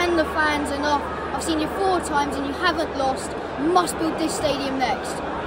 and the fans enough. I've seen you four times and you haven't lost. Must build this stadium next.